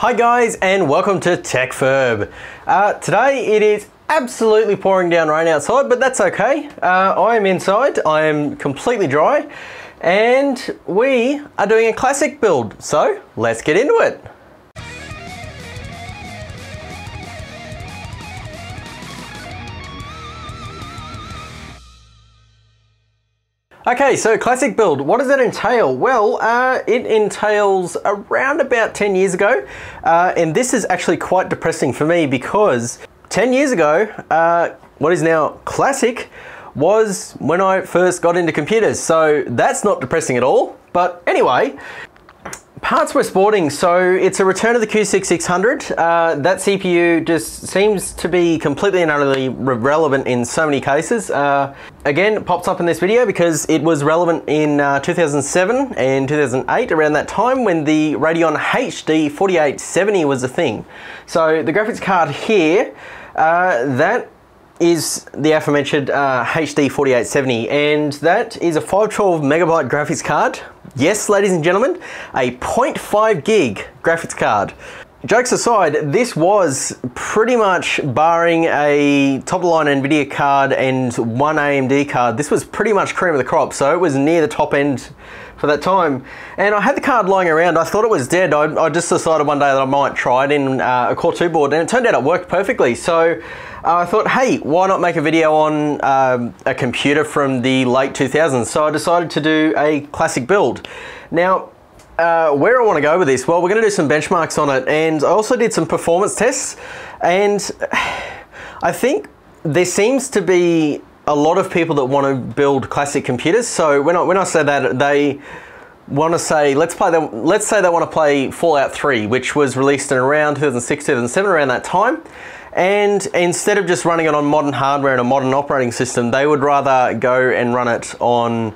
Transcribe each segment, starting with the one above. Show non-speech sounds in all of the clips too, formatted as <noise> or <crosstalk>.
Hi guys and welcome to TechFurb. Uh, today it is absolutely pouring down rain outside but that's okay. Uh, I am inside, I am completely dry and we are doing a classic build so let's get into it. Okay, so classic build, what does that entail? Well, uh, it entails around about 10 years ago, uh, and this is actually quite depressing for me because 10 years ago, uh, what is now classic was when I first got into computers, so that's not depressing at all. But anyway, Parts we're sporting, so it's a return of the Q6600. Uh, that CPU just seems to be completely and utterly relevant in so many cases. Uh, again, pops up in this video because it was relevant in uh, 2007 and 2008, around that time when the Radeon HD 4870 was a thing. So the graphics card here, uh, that is the aforementioned uh, HD 4870 and that is a 512 megabyte graphics card. Yes, ladies and gentlemen, a 0.5 gig graphics card. Jokes aside, this was pretty much barring a top line NVIDIA card and one AMD card, this was pretty much cream of the crop, so it was near the top end for that time. And I had the card lying around. I thought it was dead. I, I just decided one day that I might try it in uh, a Core 2 board, and it turned out it worked perfectly. So uh, I thought, hey, why not make a video on um, a computer from the late 2000s? So I decided to do a classic build. Now, uh, where I want to go with this, well, we're going to do some benchmarks on it, and I also did some performance tests, and <sighs> I think there seems to be a lot of people that want to build classic computers. So when I, when I say that, they want to say let's play them. Let's say they want to play Fallout 3, which was released in around 2006, 2007, around that time. And instead of just running it on modern hardware and a modern operating system, they would rather go and run it on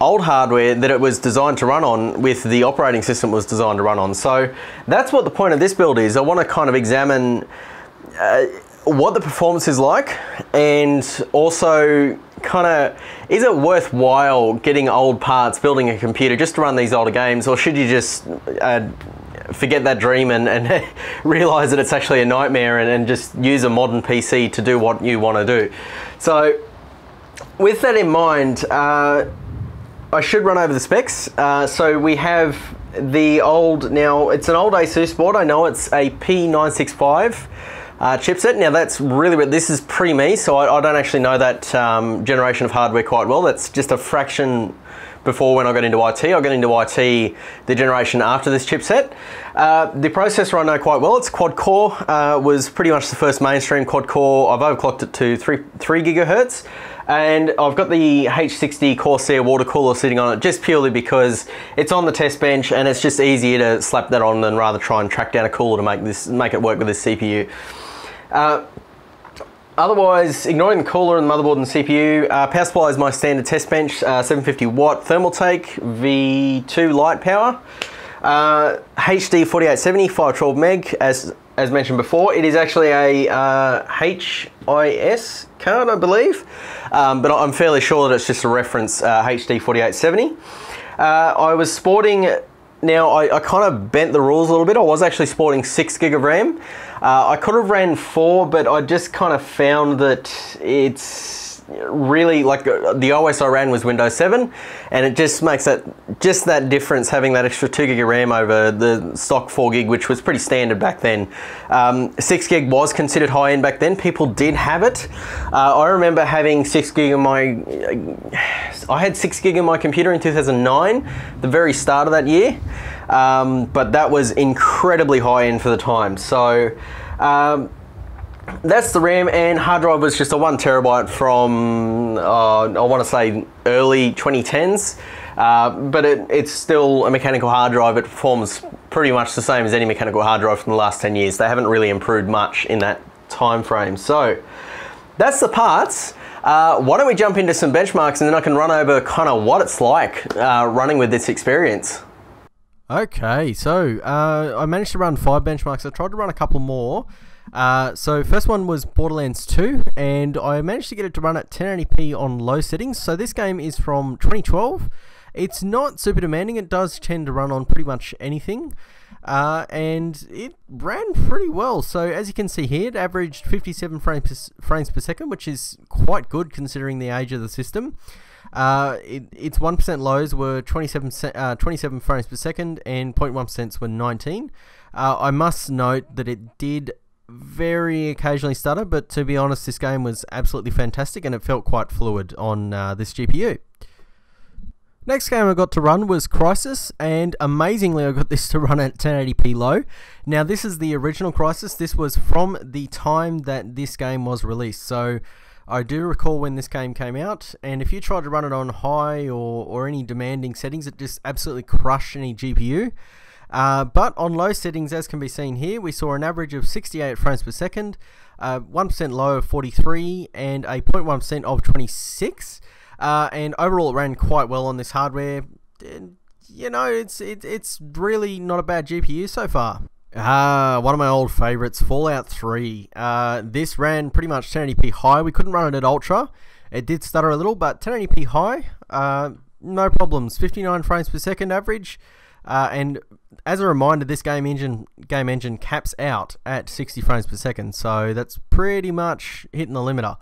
old hardware that it was designed to run on with the operating system was designed to run on. So that's what the point of this build is. I want to kind of examine uh, what the performance is like and also kind of is it worthwhile getting old parts building a computer just to run these older games or should you just uh, forget that dream and, and <laughs> realize that it's actually a nightmare and, and just use a modern PC to do what you want to do so with that in mind uh, I should run over the specs uh, so we have the old now it's an old Asus board I know it's a P965 uh, chipset. Now that's really, this is pre-me, so I, I, don't actually know that um, generation of hardware quite well. That's just a fraction before when I got into IT. I got into IT the generation after this chipset. Uh, the processor I know quite well. It's quad core, uh, was pretty much the first mainstream quad core. I've overclocked it to three, three gigahertz. And I've got the H60 Corsair water cooler sitting on it just purely because it's on the test bench and it's just easier to slap that on than rather try and track down a cooler to make this make it work with this CPU. Uh, otherwise, ignoring the cooler and the motherboard and CPU, uh, power supply is my standard test bench, uh, 750 watt Thermaltake V2 light power. Uh, HD 4870 512 meg as as mentioned before it is actually a uh, HIS card I believe um, but I'm fairly sure that it's just a reference uh, HD 4870 uh, I was sporting now I, I kind of bent the rules a little bit. I was actually sporting 6 gig of RAM. Uh, I could have ran four, but I just kind of found that it's really like uh, the OS I ran was Windows 7 and it just makes that just that difference having that extra 2 gig of RAM over the stock 4 gig which was pretty standard back then. Um, 6 gig was considered high end back then, people did have it. Uh, I remember having 6 gig in my, I had 6 gig in my computer in 2009, the very start of that year um, but that was incredibly high end for the time. So um, that's the RAM and hard drive was just a one terabyte from uh, I want to say early 2010s. Uh, but it, it's still a mechanical hard drive. It performs pretty much the same as any mechanical hard drive from the last 10 years. They haven't really improved much in that time frame. So that's the parts. Uh, why don't we jump into some benchmarks and then I can run over kind of what it's like uh, running with this experience. Okay, so uh, I managed to run five benchmarks. I tried to run a couple more. Uh, so first one was Borderlands 2, and I managed to get it to run at 1080p on low settings. So this game is from 2012, It's not super demanding. It does tend to run on pretty much anything. Uh, and it ran pretty well. So as you can see here, it averaged 57 frames per, frames per second, which is quite good considering the age of the system. Uh, it, its 1% lows were 27, uh, 27 frames per second and 0.1% were 19. Uh, I must note that it did very occasionally stutter, but to be honest, this game was absolutely fantastic and it felt quite fluid on uh, this GPU. Next game I got to run was Crysis, and amazingly I got <laughs> this to run at 1080p low. Now this is the original Crysis, this was from the time that this game was released, so I do recall when this game came out, and if you tried to run it on high or, or any demanding settings, it just absolutely crushed any GPU. Uh, but on low settings, as can be seen here, we saw an average of 68 frames per second, uh, 1% low of 43, and a 0.1% of 26. Uh, and overall, it ran quite well on this hardware. And, you know, it's it, it's really not a bad GPU so far. Ah, one of my old favorites, Fallout 3. Uh, this ran pretty much 1080p high. We couldn't run it at ultra. It did stutter a little, but 1080p high, uh, no problems. 59 frames per second average. Uh, and as a reminder, this game engine game engine caps out at 60 frames per second, so that's pretty much hitting the limiter.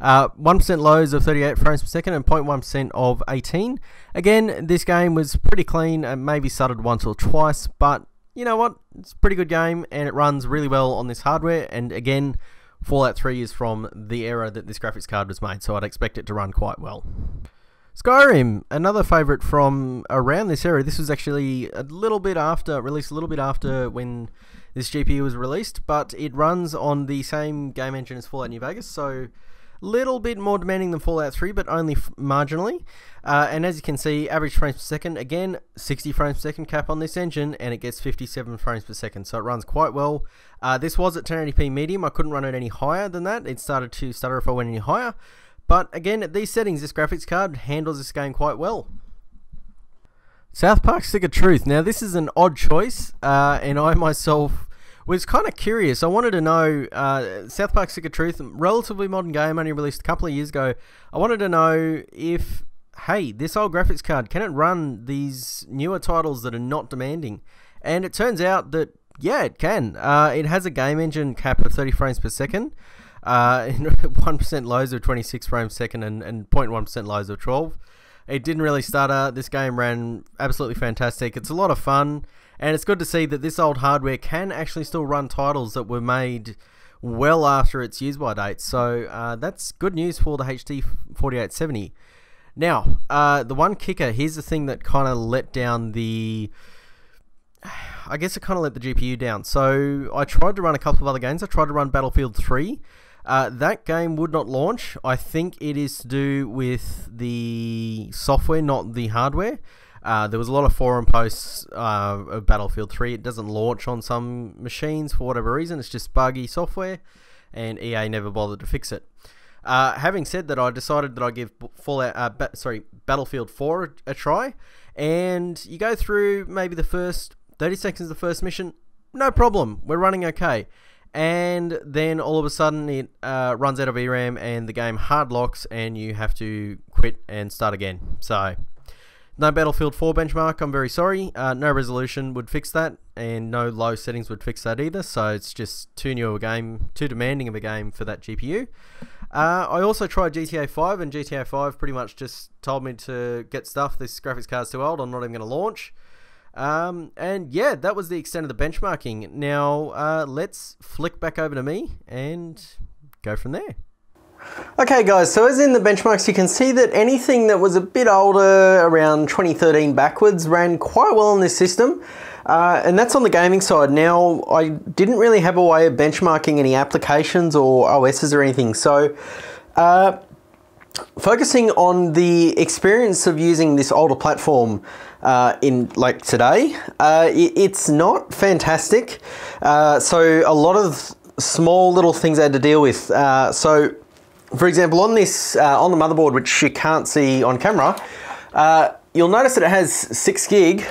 Uh, 1% lows of 38 frames per second and 0.1% of 18. Again, this game was pretty clean and maybe stuttered once or twice, but you know what? It's a pretty good game and it runs really well on this hardware. And again, Fallout 3 is from the era that this graphics card was made, so I'd expect it to run quite well. Skyrim, another favourite from around this era. This was actually a little bit after, released a little bit after when this GPU was released, but it runs on the same game engine as Fallout New Vegas, so a little bit more demanding than Fallout 3, but only marginally. Uh, and as you can see, average frames per second, again, 60 frames per second cap on this engine, and it gets 57 frames per second, so it runs quite well. Uh, this was at 1080p medium, I couldn't run it any higher than that, it started to stutter if I went any higher. But again, at these settings, this graphics card handles this game quite well. South Park Stick of Truth. Now, this is an odd choice, uh, and I myself was kind of curious. I wanted to know uh, South Park Stick of Truth, relatively modern game, only released a couple of years ago. I wanted to know if, hey, this old graphics card, can it run these newer titles that are not demanding? And it turns out that, yeah, it can. Uh, it has a game engine cap of 30 frames per second. Uh, <laughs> 1% lows of 26 frames second and, and 0.1% lows of 12. It didn't really stutter. This game ran absolutely fantastic. It's a lot of fun. And it's good to see that this old hardware can actually still run titles that were made well after its use by date. So uh, that's good news for the HD 4870. Now, uh, the one kicker, here's the thing that kind of let down the... <sighs> I guess it kind of let the GPU down. So I tried to run a couple of other games. I tried to run Battlefield 3. Uh, that game would not launch. I think it is to do with the software, not the hardware. Uh, there was a lot of forum posts uh, of Battlefield 3. It doesn't launch on some machines for whatever reason. It's just buggy software, and EA never bothered to fix it. Uh, having said that, I decided that I'd give Fallout, uh, ba sorry, Battlefield 4 a, a, try, and you go through maybe the first 30 seconds of the first mission, no problem, we're running okay. And then all of a sudden it uh, runs out of VRAM and the game hard locks and you have to quit and start again. So no Battlefield 4 benchmark, I'm very sorry. Uh, no resolution would fix that, and no low settings would fix that either, so it's just too new a game, too demanding of a game for that GPU. Uh, I also tried GTA 5, and GTA 5 pretty much just told me to get stuff. This graphics card's too old, I'm not even going to launch. Um, and yeah, that was the extent of the benchmarking. Now, uh, let's flick back over to me and go from there. Okay guys, so as in the benchmarks you can see that anything that was a bit older, around 2013 backwards, ran quite well on this system. Uh, and that's on the gaming side. Now, I didn't really have a way of benchmarking any applications or OSs or anything. So, uh, focusing on the experience of using this older platform uh, in like today, uh, it, it's not fantastic. Uh, so a lot of small little things I had to deal with. Uh, so for example, on this, uh, on the motherboard, which you can't see on camera, uh, you'll notice that it has six gig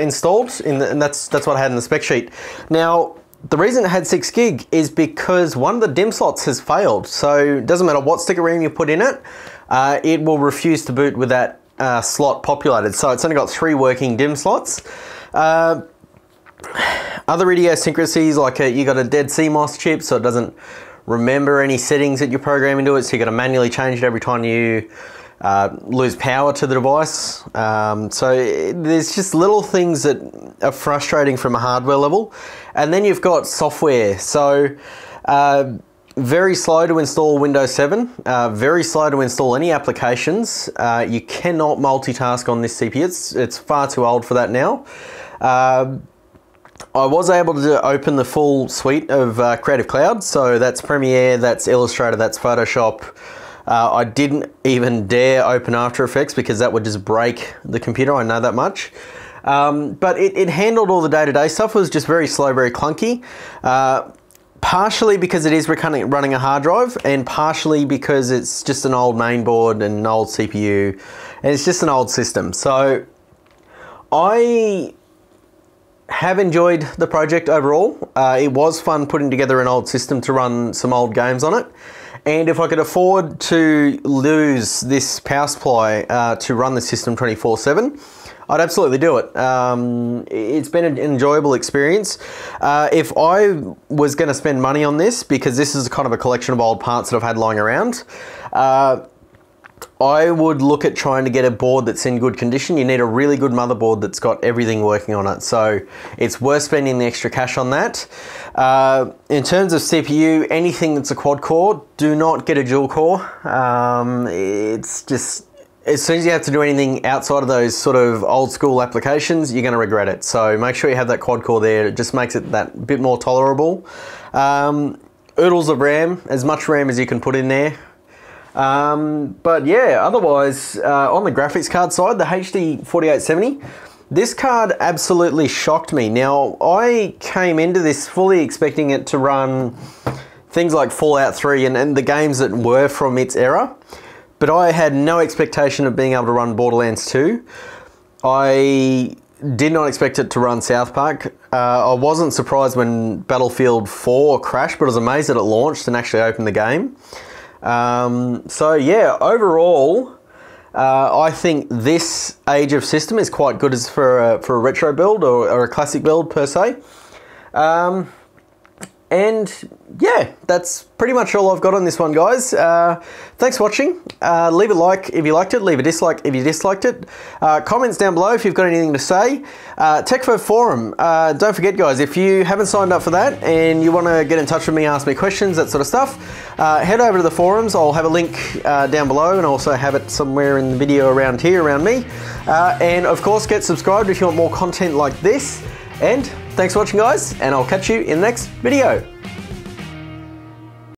installed, in the, and that's that's what I had in the spec sheet. Now, the reason it had six gig is because one of the DIMM slots has failed. So it doesn't matter what stick of RAM you put in it, uh, it will refuse to boot with that uh, slot populated, so it's only got three working DIMM slots. Uh, other idiosyncrasies like a, uh, you got a dead CMOS chip, so it doesn't remember any settings that you program into it, so you got to manually change it every time you uh, lose power to the device. Um, so there's just little things that are frustrating from a hardware level. And then you've got software. So uh, very slow to install Windows 7, uh, very slow to install any applications. Uh, you cannot multitask on this CPU, it's, it's far too old for that now. Uh, I was able to open the full suite of Creative Cloud, so that's Premiere, that's Illustrator, that's Photoshop. Uh, I didn't even dare open After Effects because that would just break the computer, I know that much. Um, but it, it, handled all the day-to-day -day stuff, it was just very slow, very clunky. Uh, partially because it is running a hard drive and partially because it's just an old mainboard and an old CPU and it's just an old system. So I have enjoyed the project overall. Uh, it was fun putting together an old system to run some old games on it. And if I could afford to lose this power supply uh, to run the system 24 7, I'd absolutely do it. Um, it's been an enjoyable experience. Uh, if I was going to spend money on this, because this is kind of a collection of old parts that I've had lying around, uh, I would look at trying to get a board that's in good condition. You need a really good motherboard that's got everything working on it. So it's worth spending the extra cash on that. Uh, in terms of CPU, anything that's a quad core, do not get a dual core. Um, it's just, as soon as you have to do anything outside of those sort of old school applications, you're going to regret it. So make sure you have that quad core there. It just makes it that bit more tolerable. Um, oodles of RAM, as much RAM as you can put in there. Um, but yeah, otherwise, uh, on the graphics card side, the HD 4870, this card absolutely shocked me. Now, I came into this fully expecting it to run things like Fallout 3 and, and the games that were from its era, but I had no expectation of being able to run Borderlands 2. I did not expect it to run South Park. Uh, I wasn't surprised when Battlefield 4 crashed, but I was amazed that it launched and actually opened the game. Um, so yeah, overall, uh, I think this age of system is quite good as for a, for a retro build or, or a classic build per se. Um, and yeah, that's pretty much all I've got on this one, guys. Uh, thanks for watching. Uh, leave a like if you liked it. Leave a dislike if you disliked it. Uh, comments down below if you've got anything to say. Uh, TechFurb Forum. Uh, don't forget, guys, if you haven't signed up for that and you want to get in touch with me, ask me questions, that sort of stuff, uh, head over to the forums. I'll have a link down below and also have it somewhere in the video around here, around me. and of course, get subscribed if you want more content like this. And thanks for watching, guys, and I'll catch you in the next video.